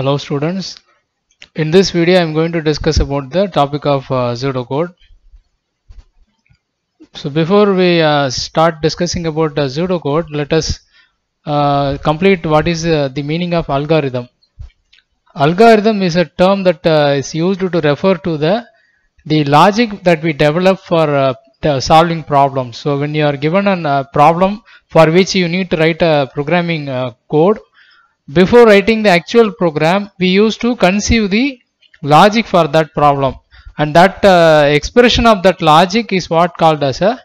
Hello students. In this video I am going to discuss about the topic of uh, pseudocode. So before we uh, start discussing about uh, pseudocode, let us uh, complete what is uh, the meaning of algorithm. Algorithm is a term that uh, is used to refer to the the logic that we develop for uh, solving problems. So when you are given a problem for which you need to write a programming code, before writing the actual program, we used to conceive the logic for that problem, and that uh, expression of that logic is what called as a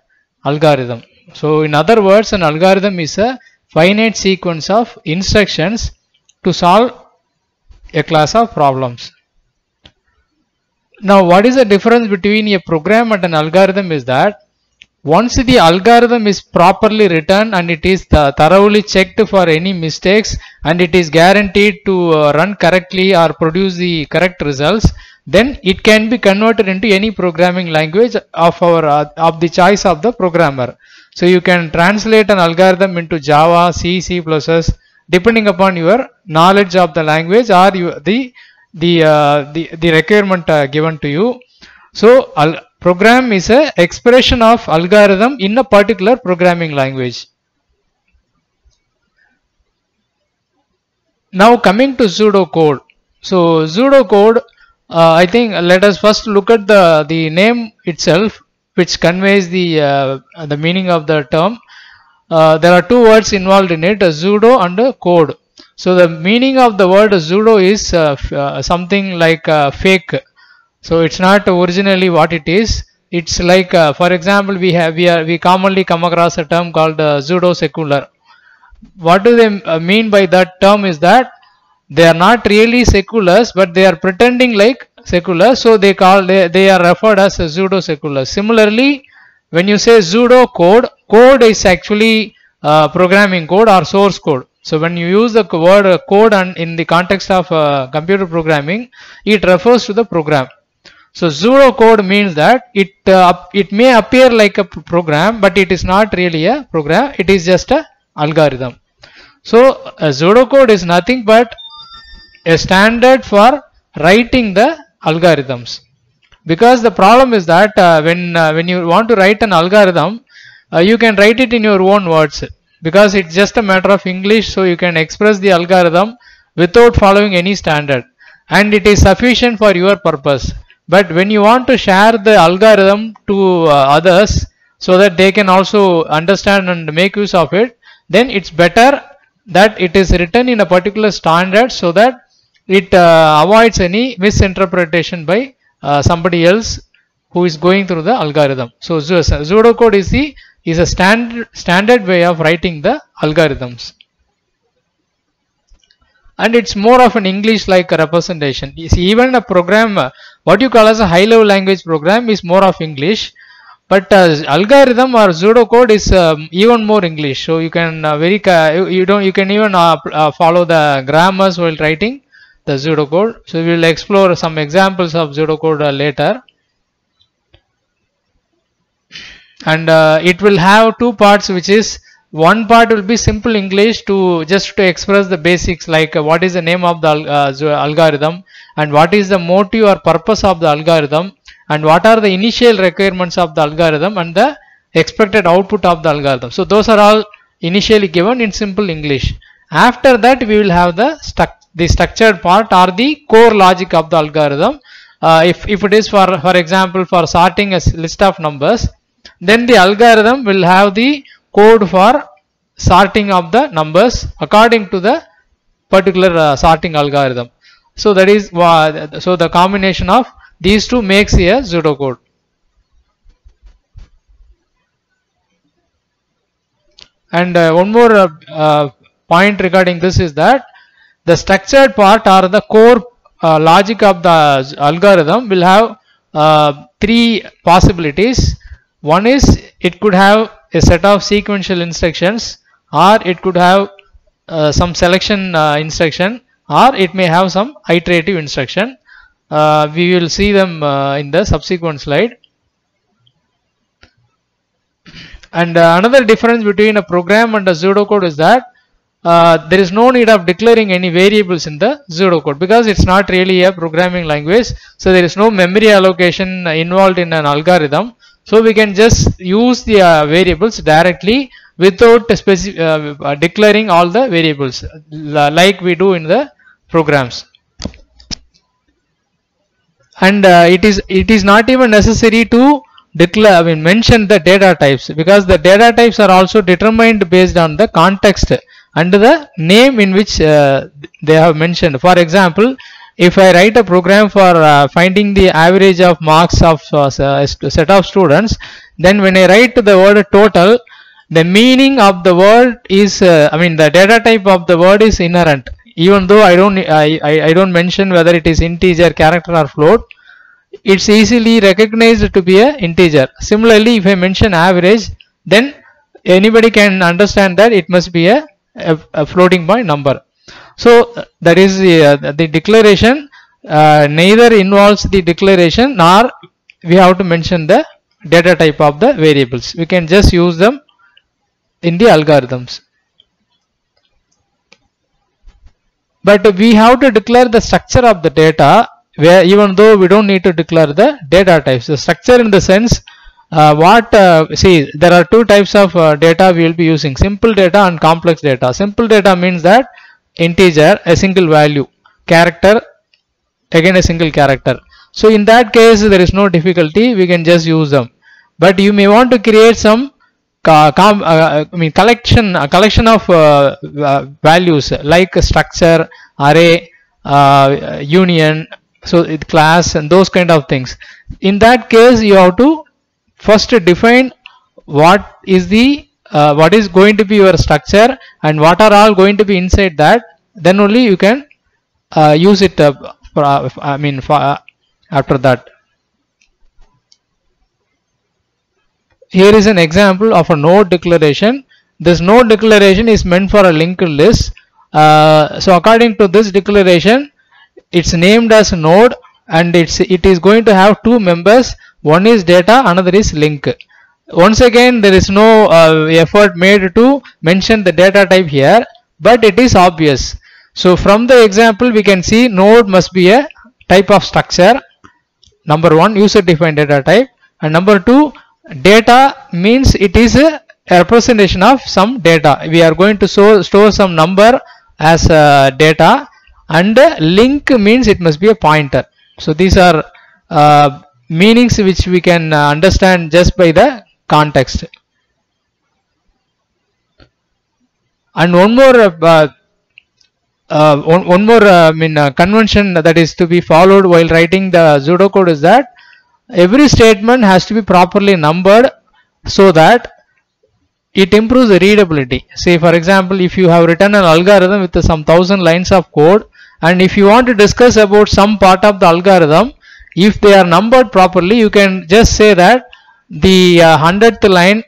algorithm. So in other words, an algorithm is a finite sequence of instructions to solve a class of problems. Now, what is the difference between a program and an algorithm is that once the algorithm is properly written and it is th- thoroughly checked for any mistakes and it is guaranteed to uh, run correctly or produce the correct results, then it can be converted into any programming language of our uh, of the choice of the programmer. So you can translate an algorithm into Java, C, C++, depending upon your knowledge of the language or you, the the, uh, the the requirement uh, given to you. So program is a expression of algorithm in a particular programming language. Now coming to pseudocode. So pseudocode, uh, I think let us first look at the the name itself, which conveys the uh, the meaning of the term. Uh, there are two words involved in it, pseudo and code. So the meaning of the word pseudo is uh, uh, something like uh, fake. So it's not originally what it is. It's like, uh, for example, we have we are we commonly come across a term called uh, pseudo secular. What do they uh, mean by that term? Is that they are not really seculars, but they are pretending like secular. So they call they, they are referred as pseudo secular. Similarly, when you say pseudo code, code is actually uh, programming code or source code. So when you use the word code and in the context of uh, computer programming, it refers to the program. So pseudo code means that it uh, it may appear like a program, but it is not really a program. It is just a algorithm. So a pseudo code is nothing but a standard for writing the algorithms. Because the problem is that uh, when uh, when you want to write an algorithm, uh, you can write it in your own words because it's just a matter of English. So you can express the algorithm without following any standard, and it is sufficient for your purpose. But when you want to share the algorithm to uh, others so that they can also understand and make use of it, then it's better that it is written in a particular standard so that it uh, avoids any misinterpretation by uh, somebody else who is going through the algorithm. So pseu- pseudocode is the is a standard standard way of writing the algorithms and it's more of an English like representation. You see, even a program, what you call as a high level language program is more of English, but uh, algorithm or pseudocode is um, even more English. So you can uh, very you don't you can even uh, uh, follow the grammars while writing the pseudocode. So we will explore some examples of pseudocode uh, later. and uh, it will have two parts which is one part will be simple english to just to express the basics like uh, what is the name of the uh, algorithm and what is the motive or purpose of the algorithm and what are the initial requirements of the algorithm and the expected output of the algorithm. So those are all initially given in simple english. After that we will have the the structured part or the core logic of the algorithm. Uh, if, if it is for for example for sorting a list of numbers then the algorithm will have the code for sorting of the numbers according to the particular uh, sorting algorithm. So that is so the combination of these two makes a pseudocode and uh, one more uh, uh, point regarding this is that the structured part or the core uh, logic of the algorithm will have three possibilities. One is it could have a set of sequential instructions or it could have uh, some selection uh, instruction or it may have some iterative instruction uh, we will see them uh, in the subsequent slide and uh, another difference between a program and a pseudocode is that uh, there is no need of declaring any variables in the pseudocode because it's not really a programming language. So there is no memory allocation involved in an algorithm. So we can just use the uh, variables directly without uh, uh, declaring all the variables like we do in the programs. And uh, it is it is not even necessary to declare I mean mention the data types because the data types are also determined based on the context and the name in which uh, they have mentioned. For example if I write a program for uh, finding the average of marks of uh, a set of students then when I write the word total the meaning of the word is uh, I mean the data type of the word is inherent. Even though I don't I, I, I don't mention whether it is integer character or float it's easily recognized to be a integer. Similarly if I mention average then anybody can understand that it must be a, a, a floating point number so that is the, uh, the declaration uh, neither involves the declaration nor we have to mention the data type of the variables. We can just use them in the algorithms. But we have to declare the structure of the data where even though we don't need to declare the data types. The structure in the sense uh, what uh, see there are two types of uh, data we will be using. Simple data and complex data. Simple data means that integer a single value character again a single character. So in that case there is no difficulty we can just use them. But you may want to create some uh, I mean collection a collection of uh, uh, values like structure array uh, union so it class and those kind of things. In that case you have to first define what is the uh, what is going to be your structure and what are all going to be inside that then only you can uh, use it for, I mean for, after that. Here is an example of a node declaration. This node declaration is meant for a linked list. Uh, so according to this declaration it's named as node and it's it is going to have two members. One is data another is link once again there is no uh, effort made to mention the data type here but it is obvious. So from the example we can see node must be a type of structure. Number one user defined data type. And number two data means it is a representation of some data. We are going to so, store some number as uh, data and link means it must be a pointer. So these are uh, meanings which we can uh, understand just by the context. And one more uh, uh, one, one more uh, I mean convention that is to be followed while writing the pseudocode is that every statement has to be properly numbered so that it improves the readability. Say for example if you have written an algorithm with some thousand lines of code and if you want to discuss about some part of the algorithm if they are numbered properly you can just say that the uh, hundredth line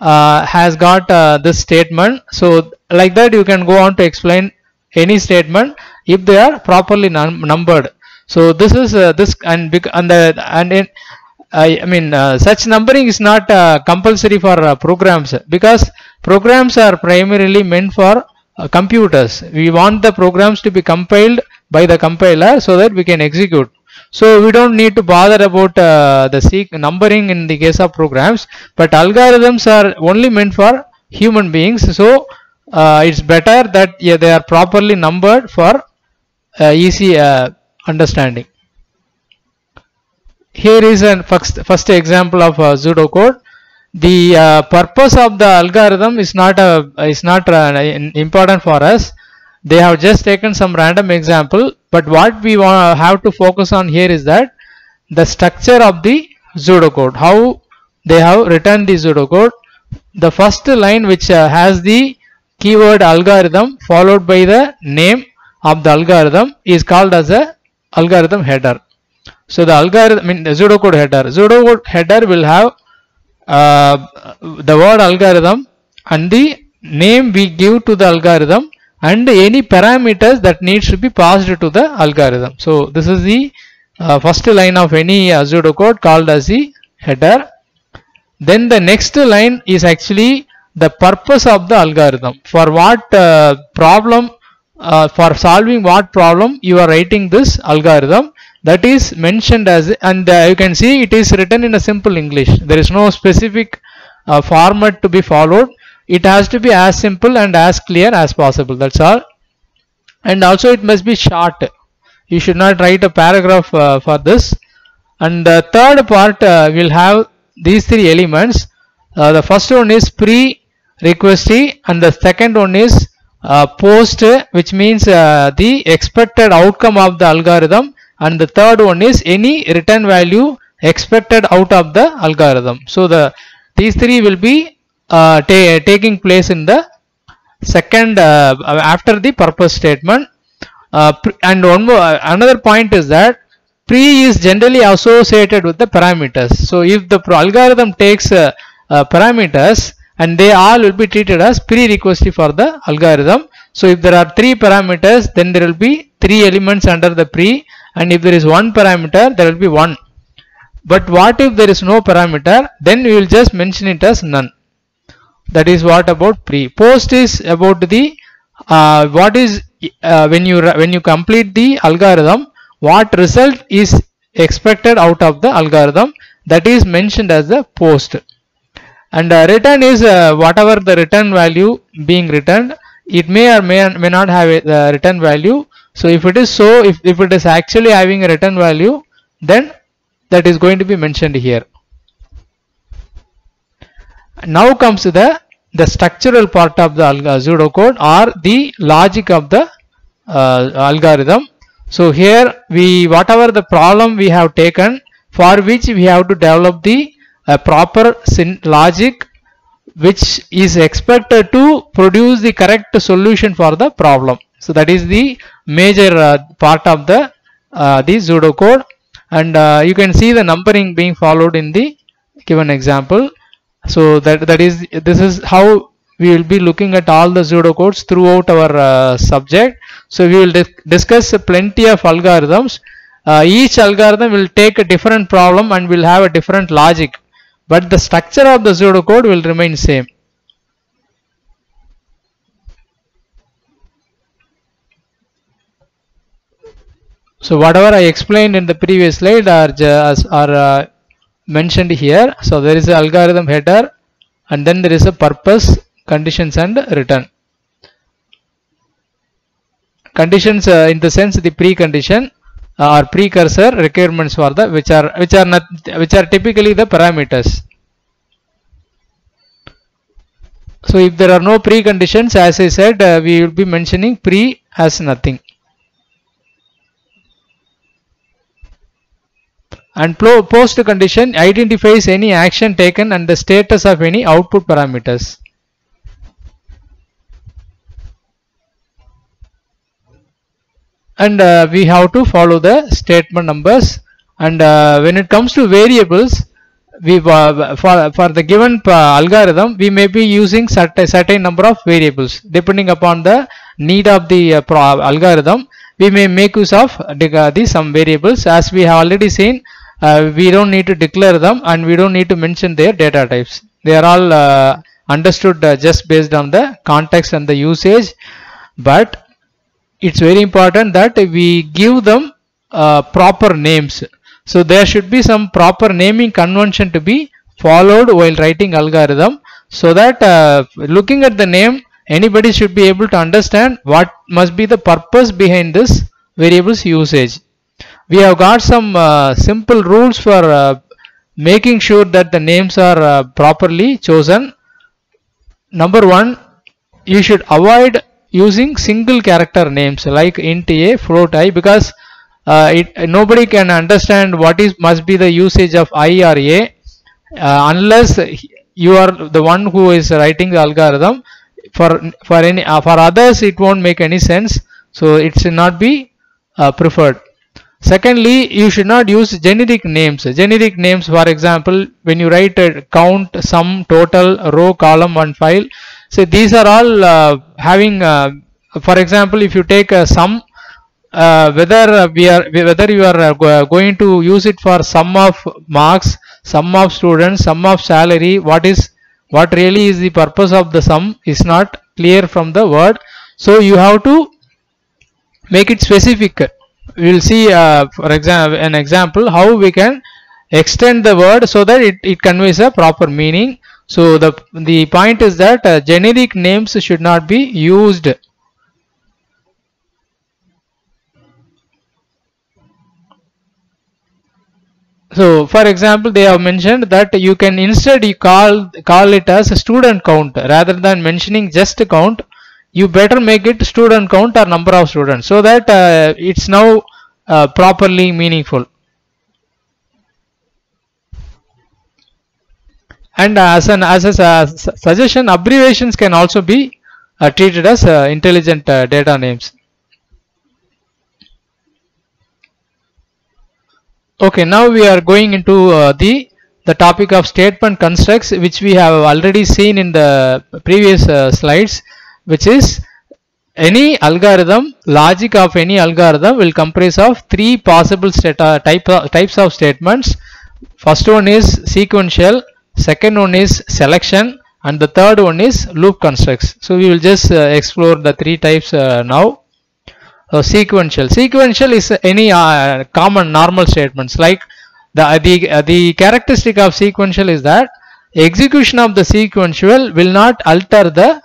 uh, has got uh, this statement. So like that you can go on to explain any statement if they are properly num numbered. So this is uh, this and and the and in, I, mean uh, such numbering is not uh, compulsory for uh, programs because programs are primarily meant for uh, computers. We want the programs to be compiled by the compiler so that we can execute so we don't need to bother about uh, the numbering in the case of programs but algorithms are only meant for human beings so it's better that yeah, they are properly numbered for easy understanding. Here is a first, first example of a pseudocode. The uh, purpose of the algorithm is not a is not uh, important for us. They have just taken some random example, but what we have to focus on here is that the structure of the pseudocode. How they have written the pseudocode. The first line which uh, has the keyword algorithm followed by the name of the algorithm is called as a algorithm header. So the algorithm, I mean the pseudocode header. Pseudocode header will have uh, the word algorithm and the name we give to the algorithm and any parameters that needs to be passed to the algorithm. So this is the uh, first line of any uh, pseudocode called as the header. Then the next line is actually the purpose of the algorithm for what uh, problem uh, for solving what problem you are writing this algorithm that is mentioned as and uh, you can see it is written in a simple english there is no specific uh, format to be followed it has to be as simple and as clear as possible that's all. And also it must be short. You should not write a paragraph uh, for this. And the third part uh, will have these three elements. Uh, the first one is pre requesty and the second one is uh, post which means uh, the expected outcome of the algorithm. And the third one is any return value expected out of the algorithm. So the these three will be ta taking place in the second uh, after the purpose statement. Uh, and one more uh, another point is that pre is generally associated with the parameters. So if the algorithm takes uh, uh, parameters and they all will be treated as prerequisite for the algorithm. So if there are three parameters then there will be three elements under the pre. And if there is one parameter there will be one. But what if there is no parameter? Then we will just mention it as none that is what about pre post is about the uh, what is uh, when you when you complete the algorithm what result is expected out of the algorithm that is mentioned as the post. And uh, return is uh, whatever the return value being returned it may or may, may not have a return value. So if it is so if, if it is actually having a return value then that is going to be mentioned here now comes the the structural part of the pseudocode or the logic of the uh, algorithm. So here we whatever the problem we have taken for which we have to develop the uh, proper logic which is expected to produce the correct solution for the problem. So that is the major uh, part of the uh, the pseudocode and uh, you can see the numbering being followed in the given example so that that is this is how we will be looking at all the pseudocodes throughout our uh, subject. So we will dis discuss plenty of algorithms. Uh, each algorithm will take a different problem and will have a different logic. But the structure of the pseudocode will remain same. So whatever i explained in the previous slide are are uh, mentioned here. So there is an algorithm header and then there is a purpose conditions and return. Conditions uh, in the sense the precondition uh, or precursor requirements for the which are which are not which are typically the parameters. So if there are no preconditions as i said uh, we will be mentioning pre as nothing and post condition identifies any action taken and the status of any output parameters. And uh, we have to follow the statement numbers. And uh, when it comes to variables we uh, for for the given algorithm we may be using certain certain number of variables. Depending upon the need of the algorithm we may make use of the some variables. As we have already seen uh, we don't need to declare them and we don't need to mention their data types. They are all uh, understood uh, just based on the context and the usage. But it's very important that we give them proper names. So there should be some proper naming convention to be followed while writing algorithm so that looking at the name anybody should be able to understand what must be the purpose behind this variables usage we have got some uh, simple rules for uh, making sure that the names are uh, properly chosen. Number one you should avoid using single character names like int a float i because it nobody can understand what is must be the usage of i or a unless you are the one who is writing the algorithm. For for any for others it won't make any sense. So it should not be preferred secondly you should not use generic names. Generic names for example when you write a count sum total row column one file. So these are all uh, having uh, for example if you take a sum uh, whether we are whether you are going to use it for sum of marks sum of students sum of salary what is what really is the purpose of the sum is not clear from the word. So you have to make it specific we will see uh, for example an example how we can extend the word so that it, it conveys a proper meaning. So the the point is that uh, generic names should not be used. So for example they have mentioned that you can instead you call call it as student count rather than mentioning just count you better make it student count or number of students so that uh, it's now uh, properly meaningful. And as an as a su- suggestion abbreviations can also be uh, treated as uh, intelligent uh, data names. Okay now we are going into uh, the the topic of statement constructs which we have already seen in the previous slides which is any algorithm logic of any algorithm will comprise of three possible uh, type of, types of statements. First one is sequential second one is selection and the third one is loop constructs. So we will just uh, explore the three types uh, now. Uh, sequential. Sequential is any uh, common normal statements like the the, uh, the characteristic of sequential is that execution of the sequential will not alter the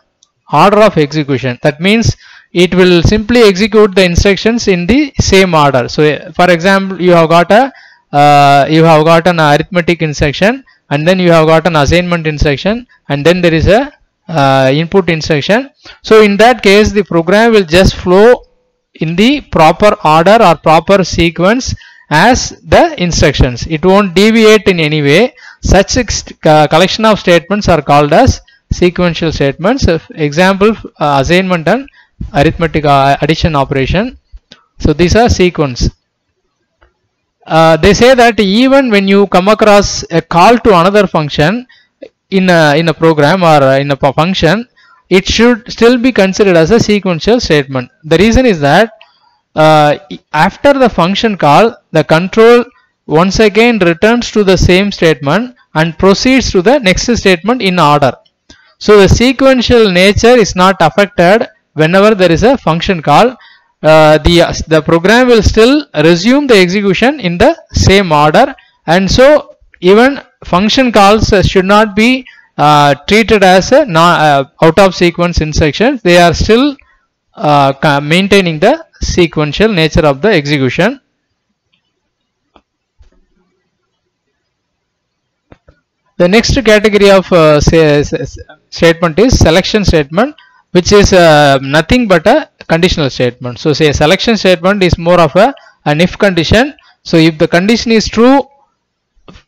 order of execution. That means it will simply execute the instructions in the same order. So for example you have got a uh, you have got an arithmetic instruction and then you have got an assignment instruction and then there is a uh, input instruction. So in that case the program will just flow in the proper order or proper sequence as the instructions. It won't deviate in any way. Such uh, collection of statements are called as sequential statements. Example uh, assignment and arithmetic uh, addition operation. So these are sequence. Uh, they say that even when you come across a call to another function in a, in a program or uh, in a function it should still be considered as a sequential statement. The reason is that uh, after the function call the control once again returns to the same statement and proceeds to the next statement in order so the sequential nature is not affected whenever there is a function call. Uh, the the program will still resume the execution in the same order. And so even function calls should not be uh, treated as a non, uh, out of sequence instructions. They are still uh, maintaining the sequential nature of the execution the next category of uh, say, statement is selection statement which is uh, nothing but a conditional statement. So say selection statement is more of a an if condition. So if the condition is true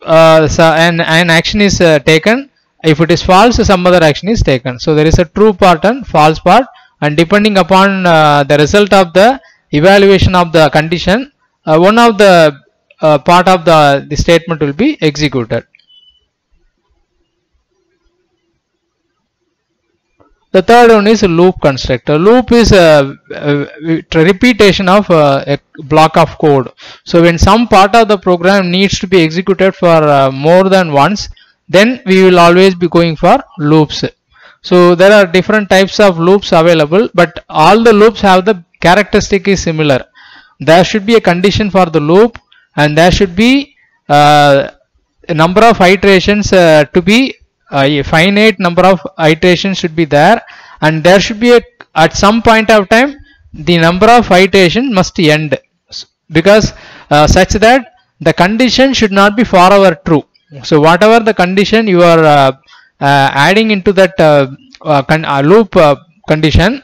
uh, so an, an action is uh, taken. If it is false some other action is taken. So there is a true part and false part. And depending upon uh, the result of the evaluation of the condition uh, one of the uh, part of the, the statement will be executed the third one is loop constructor. Loop is a, a repetition of uh, a block of code. So when some part of the program needs to be executed for uh, more than once then we will always be going for loops. So there are different types of loops available but all the loops have the characteristic is similar. There should be a condition for the loop and there should be uh, a number of iterations uh, to be a finite number of iterations should be there. And there should be a at some point of time the number of iterations must end. Because uh, such that the condition should not be forever true. So whatever the condition you are uh, uh, adding into that uh, uh, con- uh, loop uh, condition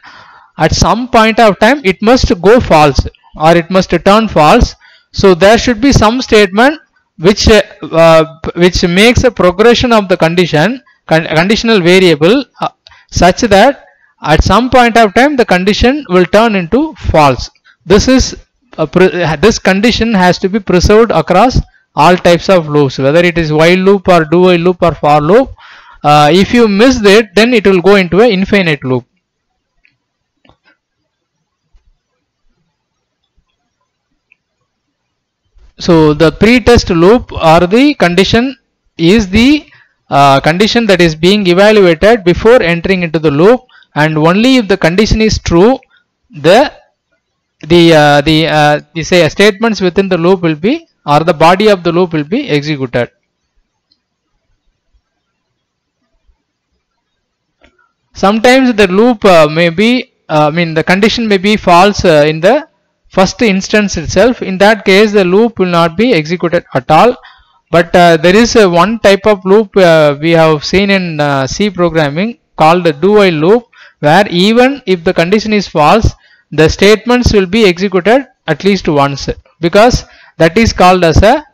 at some point of time it must go false or it must turn false. So there should be some statement which uh, uh, which makes a progression of the condition con- conditional variable uh, such that at some point of time the condition will turn into false. This is this condition has to be preserved across all types of loops whether it is while loop or do while loop or for loop. Uh, if you miss it then it will go into a infinite loop so the pre-test loop or the condition is the uh, condition that is being evaluated before entering into the loop and only if the condition is true the the uh, the uh, say statements within the loop will be or the body of the loop will be executed. Sometimes the loop uh, may be uh, I mean the condition may be false uh, in the first instance itself in that case the loop will not be executed at all. But uh, there is one type of loop uh, we have seen in uh, C programming called the do while loop where even if the condition is false the statements will be executed at least once. Because that is called as a,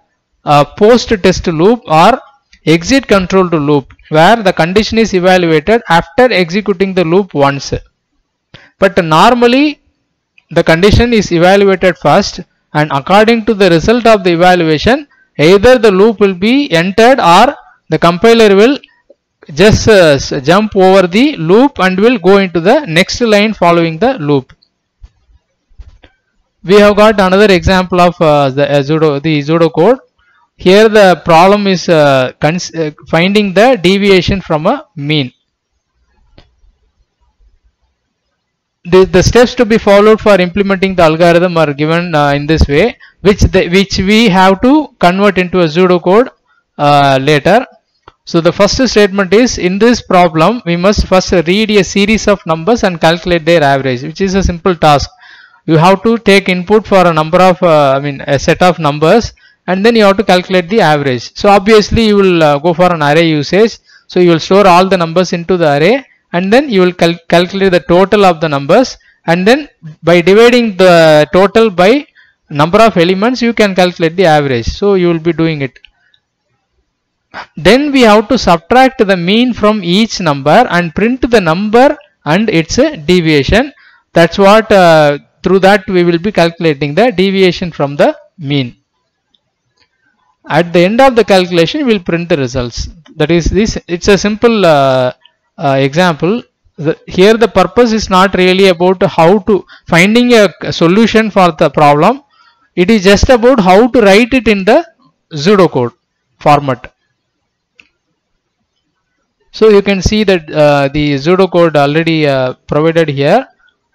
a post test loop or exit control to loop where the condition is evaluated after executing the loop once. But normally the condition is evaluated first and according to the result of the evaluation either the loop will be entered or the compiler will just uh, jump over the loop and will go into the next line following the loop. We have got another example of uh, the pseudo the pseudo code. Here the problem is uh, uh, finding the deviation from a mean the, the steps to be followed for implementing the algorithm are given uh, in this way which the, which we have to convert into a pseudocode uh, later. So the first statement is in this problem we must first read a series of numbers and calculate their average which is a simple task. You have to take input for a number of uh, I mean a set of numbers and then you have to calculate the average. So obviously you will uh, go for an array usage. So you will store all the numbers into the array and then you will cal- calculate the total of the numbers. And then by dividing the total by number of elements you can calculate the average. So you will be doing it. Then we have to subtract the mean from each number and print the number and its deviation. That's what uh, through that we will be calculating the deviation from the mean. At the end of the calculation we will print the results. That is this it's a simple uh, uh, example the, here the purpose is not really about how to finding a solution for the problem. It is just about how to write it in the pseudocode format. So you can see that uh, the pseudocode already uh, provided here.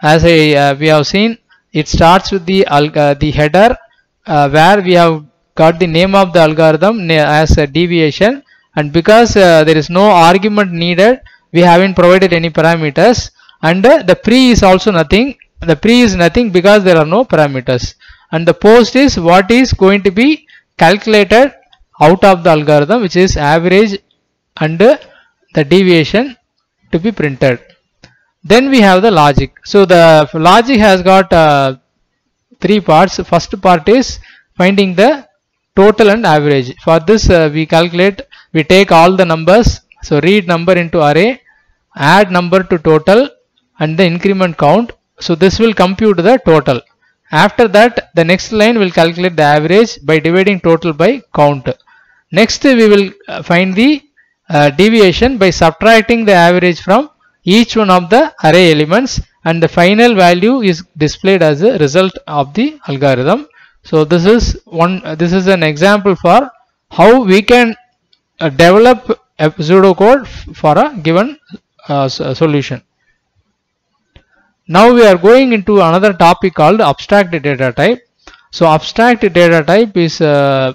As a uh, we have seen it starts with the uh, the header uh, where we have got the name of the algorithm as a deviation. And because uh, there is no argument needed we haven't provided any parameters. And the pre is also nothing. The pre is nothing because there are no parameters. And the post is what is going to be calculated out of the algorithm which is average and the deviation to be printed. Then we have the logic. So the logic has got uh, three parts. First part is finding the total and average. For this uh, we calculate we take all the numbers so read number into array add number to total and the increment count. So this will compute the total. After that the next line will calculate the average by dividing total by count. Next we will uh, find the uh, deviation by subtracting the average from each one of the array elements and the final value is displayed as a result of the algorithm. So this is one this is an example for how we can uh, develop pseudocode for a given uh, uh, solution now we are going into another topic called abstract data type so abstract data type is uh,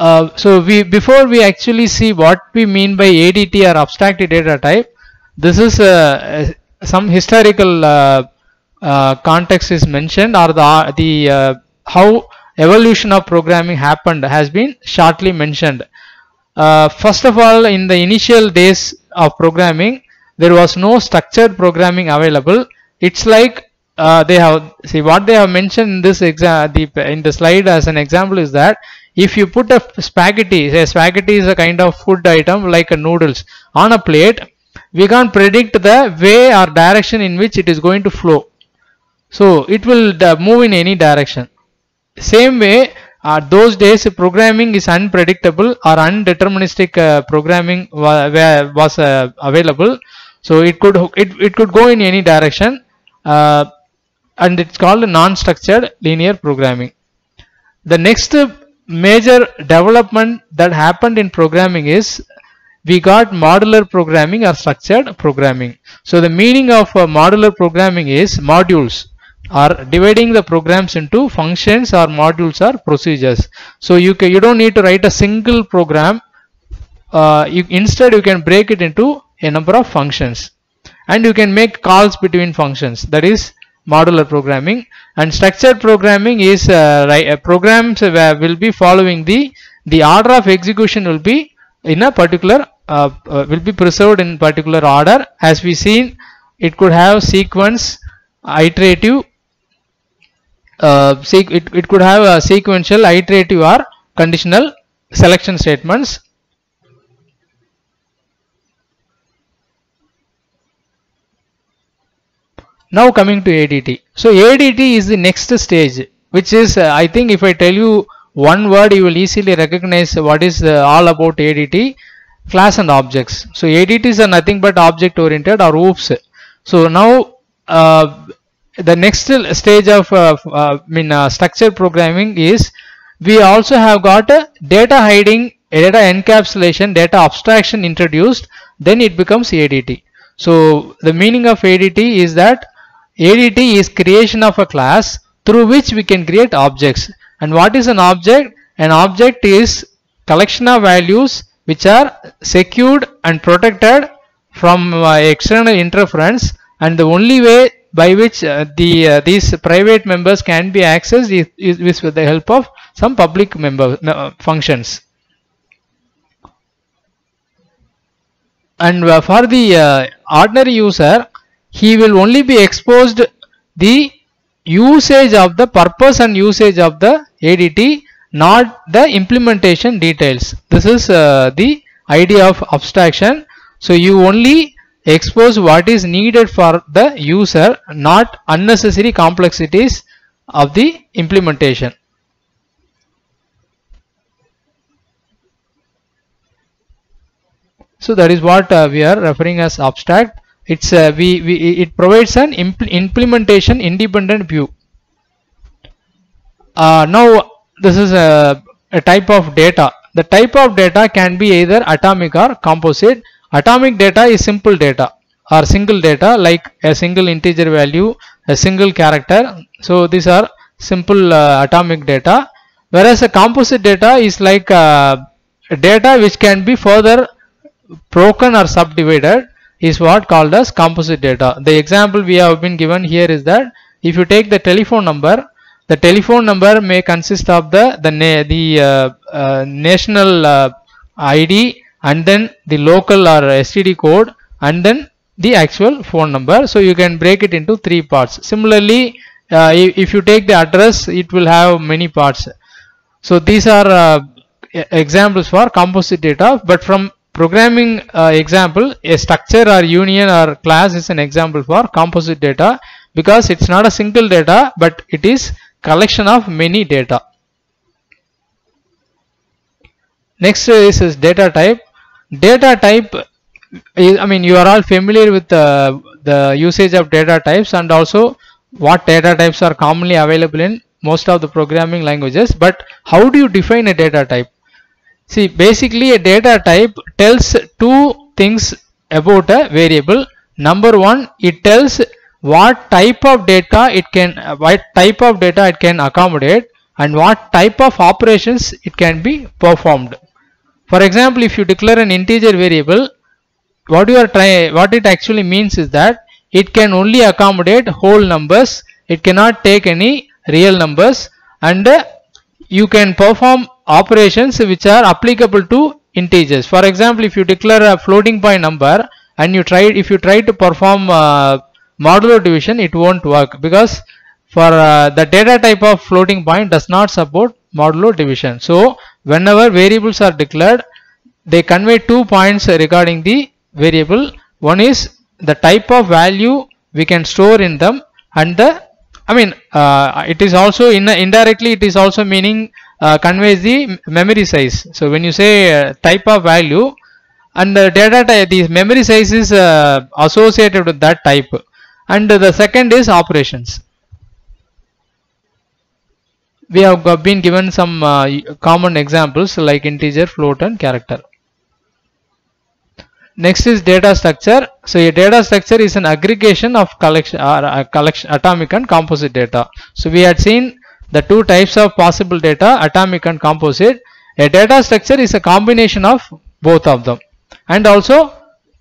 uh, so we before we actually see what we mean by ADT or abstract data type, this is uh, some historical uh, context is mentioned or the the how evolution of programming happened has been shortly mentioned. Uh, first of all, in the initial days of programming, there was no structured programming available. It's like uh, they have see what they have mentioned in this exam the in the slide as an example is that if you put a spaghetti say spaghetti is a kind of food item like a noodles on a plate we can't predict the way or direction in which it is going to flow so it will uh, move in any direction same way uh, those days programming is unpredictable or undeterministic uh, programming wa- wa- was uh, available. So it could it, it could go in any direction. Uh, and it's called non-structured linear programming. The next major development that happened in programming is we got modular programming or structured programming. So the meaning of uh, modular programming is modules are dividing the programs into functions or modules or procedures. So you can, you don't need to write a single program. Uh, you, instead you can break it into a number of functions and you can make calls between functions that is modular programming and structured programming is uh, uh, programs will be following the the order of execution will be in a particular uh, uh, will be preserved in particular order as we seen it could have sequence iterative uh, it, it could have a sequential iterative or conditional selection statements. Now coming to ADT so ADT is the next stage which is uh, I think if I tell you one word you will easily recognize what is uh, all about ADT class and objects. So ADTs are nothing but object oriented or OOPs so now uh, the next stage of uh, uh, I mean uh, structured programming is we also have got a data hiding data encapsulation data abstraction introduced then it becomes ADT so the meaning of ADT is that ADT is creation of a class through which we can create objects. And what is an object? An object is collection of values which are secured and protected from uh, external interference and the only way by which uh, the uh, these private members can be accessed is, with the help of some public member uh, functions. And uh, for the uh, ordinary user he will only be exposed the usage of the purpose and usage of the ADT not the implementation details. This is the idea of abstraction. So you only expose what is needed for the user not unnecessary complexities of the implementation. So that is what uh, we are referring as abstract. It's uh, we, we it provides an impl implementation independent view. Uh, now this is a, a type of data. The type of data can be either atomic or composite atomic data is simple data or single data like a single integer value a single character so these are simple uh, atomic data whereas a composite data is like uh, data which can be further broken or subdivided is what called as composite data. The example we have been given here is that if you take the telephone number, the telephone number may consist of the the the uh, uh, national uh, ID and then the local or STD code and then the actual phone number. So you can break it into three parts. Similarly, uh, if, you take the address, it will have many parts. So these are uh, examples for composite data, but from programming uh, example a structure or union or class is an example for composite data because it's not a single data but it is collection of many data next is, is data type data type is, i mean you are all familiar with uh, the usage of data types and also what data types are commonly available in most of the programming languages but how do you define a data type See basically a data type tells two things about a variable. Number one it tells what type of data it can what type of data it can accommodate and what type of operations it can be performed. For example if you declare an integer variable what you are trying what it actually means is that it can only accommodate whole numbers it cannot take any real numbers and you can perform operations which are applicable to integers. For example, if you declare a floating point number and you try if you try to perform uh, modulo division it won't work because for uh, the data type of floating point does not support modulo division. So whenever variables are declared they convey two points regarding the variable. One is the type of value we can store in them and the I mean uh, it is also in indirectly it is also meaning uh, conveys the memory size. So when you say uh, type of value and the data type the memory size is uh, associated with that type and the second is operations. We have been given some uh, common examples like integer, float and character. Next is data structure. So a data structure is an aggregation of collection or uh, collection atomic and composite data. So we had seen the two types of possible data atomic and composite. A data structure is a combination of both of them and also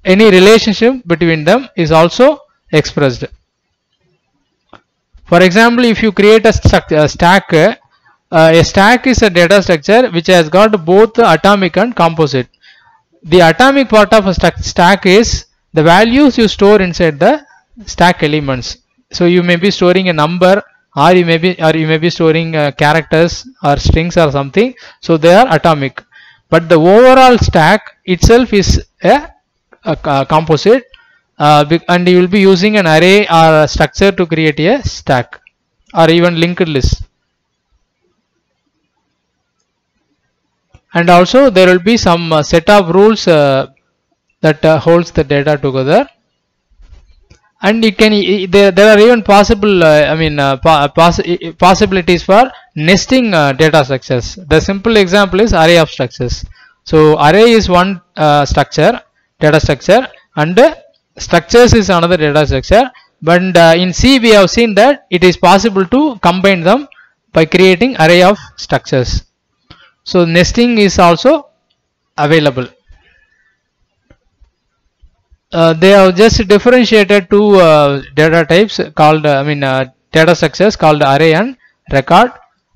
any relationship between them is also expressed. For example, if you create a, a stack, uh, a stack is a data structure which has got both atomic and composite. The atomic part of a stack, stack is the values you store inside the stack elements. So you may be storing a number or you may be or you may be storing uh, characters or strings or something. So they are atomic. But the overall stack itself is a, a co- composite uh, and you will be using an array or structure to create a stack or even linked list. And also there will be some uh, set of rules uh, that uh, holds the data together. And it can there, there are even possible uh, i mean uh, possibilities for nesting data structures. The simple example is array of structures. So array is one structure data structure and structures is another data structure but uh, in c we have seen that it is possible to combine them by creating array of structures so nesting is also available uh, they have just differentiated two uh, data types called uh, I mean uh, data structures called array and record.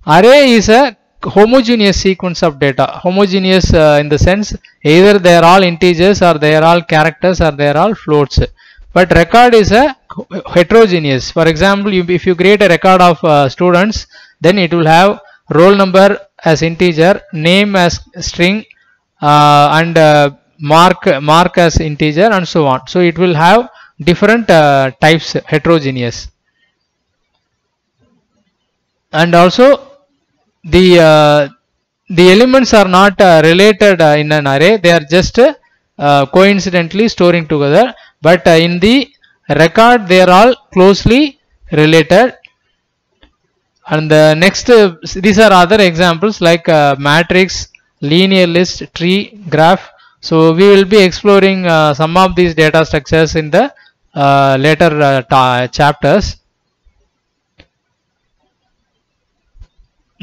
Array is a homogeneous sequence of data. Homogeneous uh, in the sense either they are all integers or they are all characters or they are all floats. But record is a heterogeneous. For example, if you create a record of uh, students, then it will have roll number as integer, name as string, uh, and uh, mark mark as integer and so on so it will have different uh, types heterogeneous and also the uh, the elements are not uh, related uh, in an array. They are just coincidentally storing together. But in the record they are all closely related. And the next uh, these are other examples like uh, matrix linear list tree graph. So we will be exploring uh, some of these data structures in the later chapters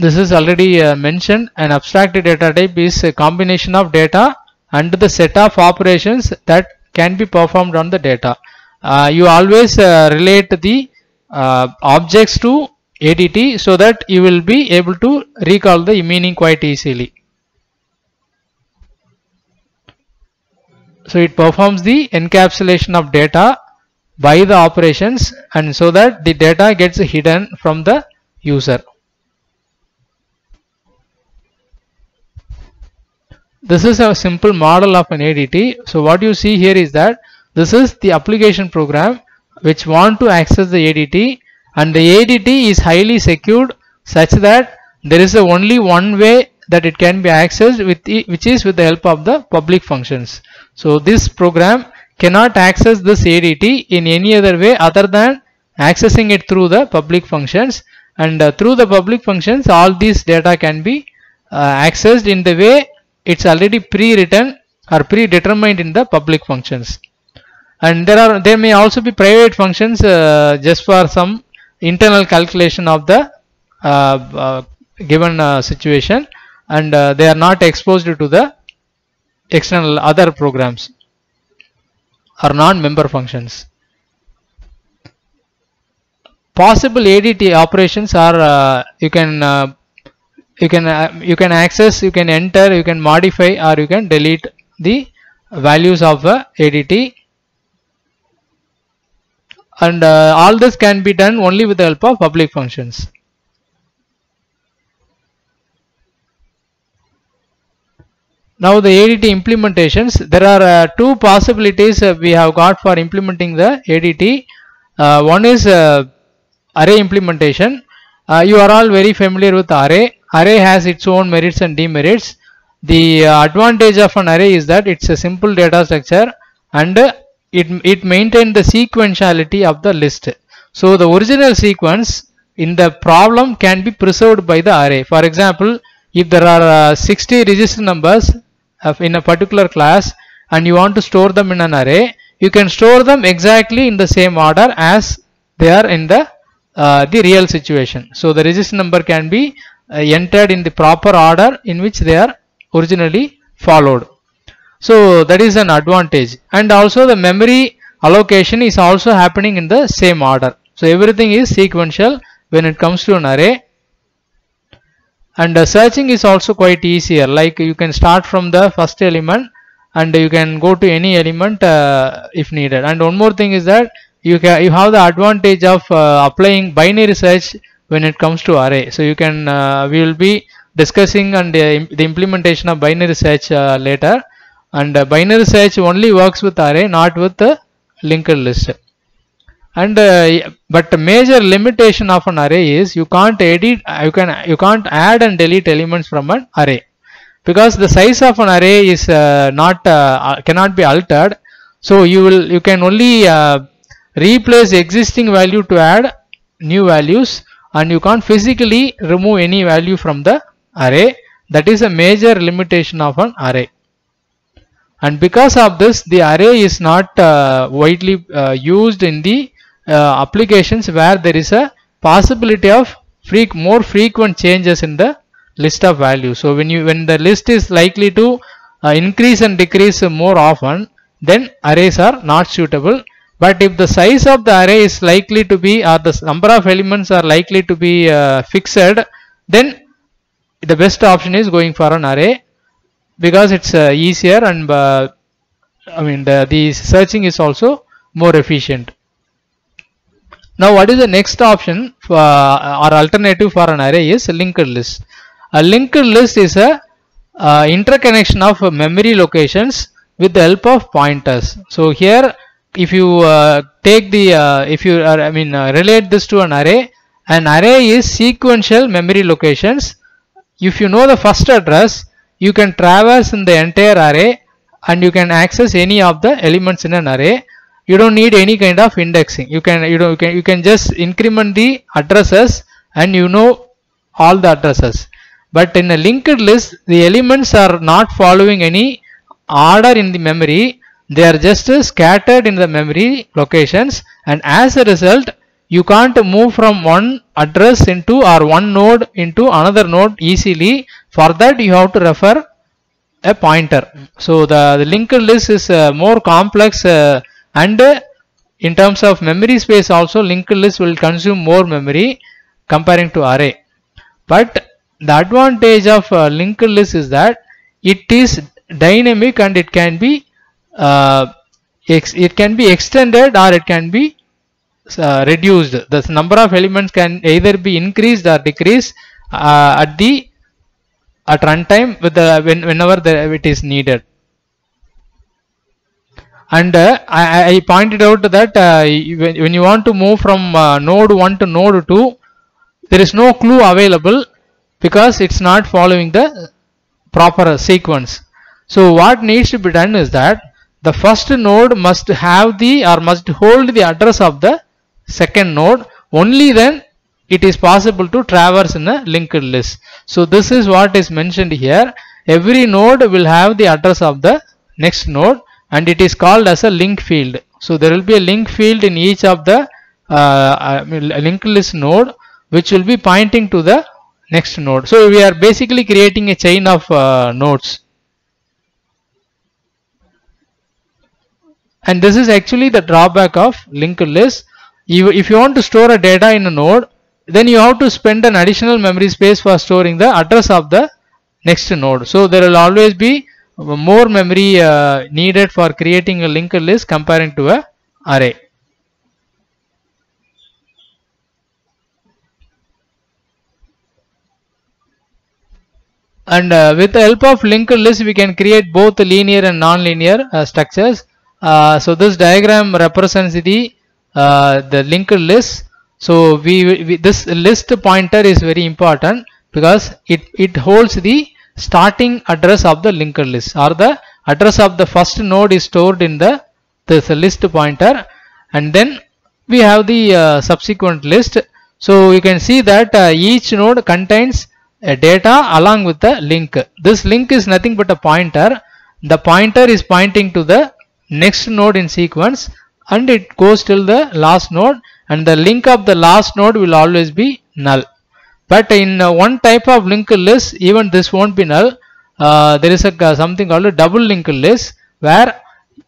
this is already uh, mentioned. An abstract data type is a combination of data and the set of operations that can be performed on the data. Uh, you always uh, relate the uh, objects to ADT so that you will be able to recall the meaning quite easily. So it performs the encapsulation of data by the operations and so that the data gets hidden from the user this is a simple model of an ADT so what you see here is that this is the application program which want to access the ADT and the ADT is highly secured such that there is only one way that it can be accessed with the, which is with the help of the public functions. So this program cannot access this ADT in any other way other than accessing it through the public functions. And uh, through the public functions all these data can be uh, accessed in the way it's already pre-written or predetermined in the public functions. And there are there may also be private functions uh, just for some internal calculation of the uh, uh, given uh, situation. And uh, they are not exposed to the external other programs or non-member functions. Possible ADT operations are uh, you can you can uh, you can access you can enter you can modify or you can delete the values of a ADT and uh, all this can be done only with the help of public functions. Now the ADT implementations there are uh, two possibilities uh, we have got for implementing the ADT uh, one is uh, array implementation uh, you are all very familiar with array. Array has its own merits and demerits. The uh, advantage of an array is that it's a simple data structure and uh, it it maintains the sequentiality of the list. So the original sequence in the problem can be preserved by the array. For example, if there are uh, 60 register numbers in a particular class and you want to store them in an array, you can store them exactly in the same order as they are in the uh, the real situation. So the register number can be uh, entered in the proper order in which they are originally followed. So that is an advantage and also the memory allocation is also happening in the same order. So everything is sequential when it comes to an array and uh, searching is also quite easier like you can start from the first element and you can go to any element uh, if needed and one more thing is that you can you have the advantage of uh, applying binary search when it comes to array. So you can uh, we will be discussing and uh, the implementation of binary search later. And binary search only works with array not with the linked list. And uh, but the major limitation of an array is you can't edit you can you can't add and delete elements from an array. Because the size of an array is uh, not uh, cannot be altered. So you will you can only replace existing value to add new values and you can't physically remove any value from the array. That is a major limitation of an array. And because of this the array is not uh, widely uh, used in the uh, applications where there is a possibility of freak more frequent changes in the list of values. So when you when the list is likely to uh, increase and decrease more often then arrays are not suitable but if the size of the array is likely to be or the number of elements are likely to be uh, fixed then the best option is going for an array because it's uh, easier and uh, I mean the, the searching is also more efficient. Now what is the next option for, or alternative for an array is linked list. A linked list is a uh, interconnection of memory locations with the help of pointers. So here if you uh, take the uh, if you are I mean uh, relate this to an array an array is sequential memory locations. If you know the first address you can traverse in the entire array and you can access any of the elements in an array. You don't need any kind of indexing. You can you know you can you can just increment the addresses and you know all the addresses. But in a linked list the elements are not following any order in the memory they are just scattered in the memory locations and as a result you can't move from one address into or one node into another node easily. For that you have to refer a pointer. So the, the linked list is uh, more complex uh, and uh, in terms of memory space also linked list will consume more memory comparing to array. But the advantage of uh, linked list is that it is dynamic and it can be uh, it can be extended or it can be uh, reduced. The number of elements can either be increased or decreased uh, at the at runtime with the when, whenever the, it is needed. And uh, I, I pointed out that uh, when, when you want to move from uh, node 1 to node 2 there is no clue available because it's not following the proper sequence. So what needs to be done is that the first node must have the or must hold the address of the second node. Only then it is possible to traverse in a linked list. So this is what is mentioned here. Every node will have the address of the next node and it is called as a link field. So there will be a link field in each of the uh, linked list node which will be pointing to the next node. So we are basically creating a chain of uh, nodes and this is actually the drawback of linked list if you want to store a data in a node then you have to spend an additional memory space for storing the address of the next node. So there will always be more memory uh, needed for creating a linked list comparing to a array. And uh, with the help of linked list we can create both linear and non-linear uh, structures uh, so this diagram represents the uh, the linked list so we, we this list pointer is very important because it it holds the starting address of the linked list or the address of the first node is stored in the this list pointer and then we have the uh, subsequent list So you can see that uh, each node contains a data along with the link. This link is nothing but a pointer. The pointer is pointing to the next node in sequence and it goes till the last node and the link of the last node will always be null. But in uh, one type of linked list even this won't be null. Uh, there is a uh, something called a double linked list where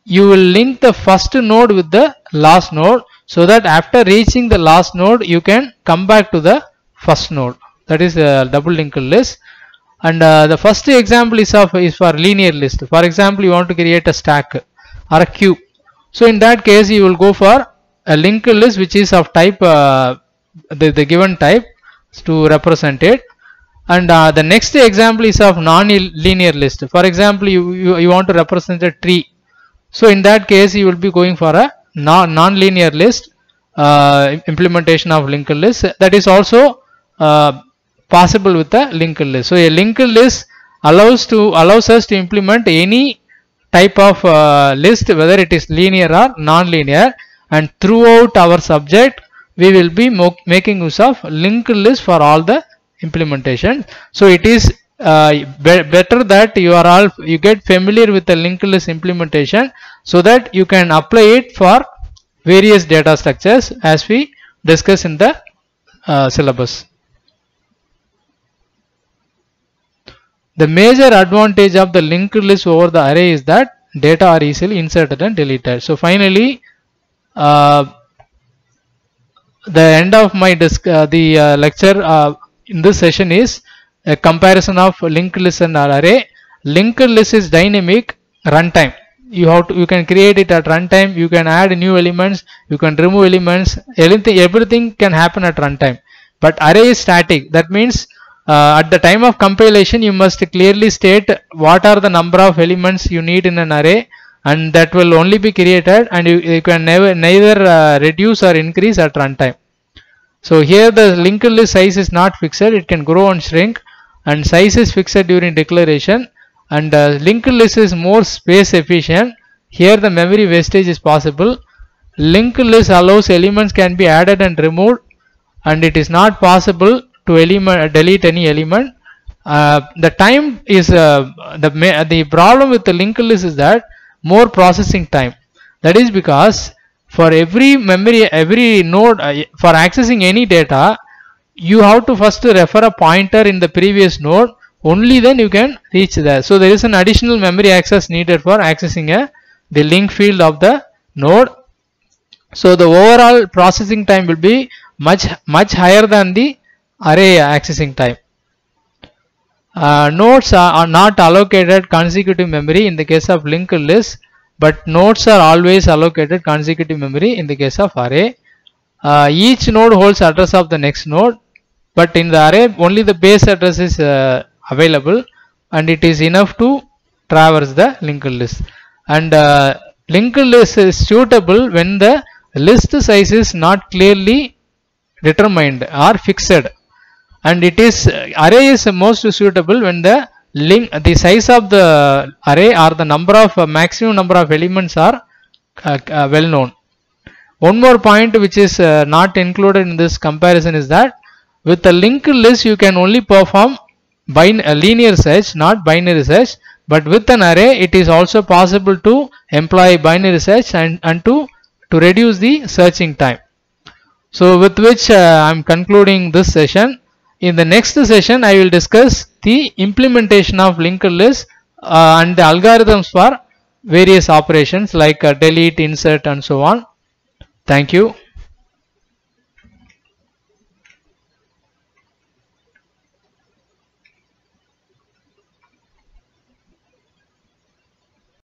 you will link the first node with the last node so that after reaching the last node you can come back to the first node that is a double linked list and uh, the first example is of is for linear list for example you want to create a stack or a queue. So in that case you will go for a linked list which is of type uh, the, the given type to represent it. And uh, the next example is of non-linear list. For example you, you, you want to represent a tree. So in that case you will be going for a non non-linear list uh, implementation of linked list. That is also uh, possible with a linked list. So a linked list allows to allows us to implement any type of uh, list whether it is linear or non-linear and throughout our subject we will be making use of linked list for all the implementation. So it is uh, be better that you are all you get familiar with the linked list implementation so that you can apply it for various data structures as we discuss in the uh, syllabus. The major advantage of the linked list over the array is that data are easily inserted and deleted. So finally, uh, the end of my disc, uh, the uh, lecture uh, in this session is a comparison of linked list and array. Linked list is dynamic runtime. You have to, you can create it at runtime. You can add new elements. You can remove elements. Anything, everything can happen at runtime. But array is static. That means uh, at the time of compilation you must clearly state what are the number of elements you need in an array and that will only be created and you, you can never neither uh, reduce or increase at runtime. So here the linked list size is not fixed. It can grow and shrink and size is fixed during declaration and uh, linked list is more space efficient. Here the memory wastage is possible. Linked list allows elements can be added and removed and it is not possible to element delete any element uh, the time is uh, the the problem with the linked list is that more processing time. That is because for every memory every node uh, for accessing any data you have to first refer a pointer in the previous node. Only then you can reach there. So there is an additional memory access needed for accessing a the link field of the node. So the overall processing time will be much much higher than the array accessing time. Uh, nodes are, are not allocated consecutive memory in the case of linked list but nodes are always allocated consecutive memory in the case of array. Uh, each node holds address of the next node but in the array only the base address is uh, available and it is enough to traverse the linked list. And uh, linked list is suitable when the list size is not clearly determined or fixed and it is array is most suitable when the link the size of the array or the number of uh, maximum number of elements are uh, uh, well known. One more point which is uh, not included in this comparison is that with a linked list you can only perform bin a linear search not binary search but with an array it is also possible to employ binary search and, and to to reduce the searching time. So with which uh, I am concluding this session in the next session I will discuss the implementation of linked list uh, and the algorithms for various operations like uh, delete insert and so on. Thank you